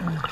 Mm.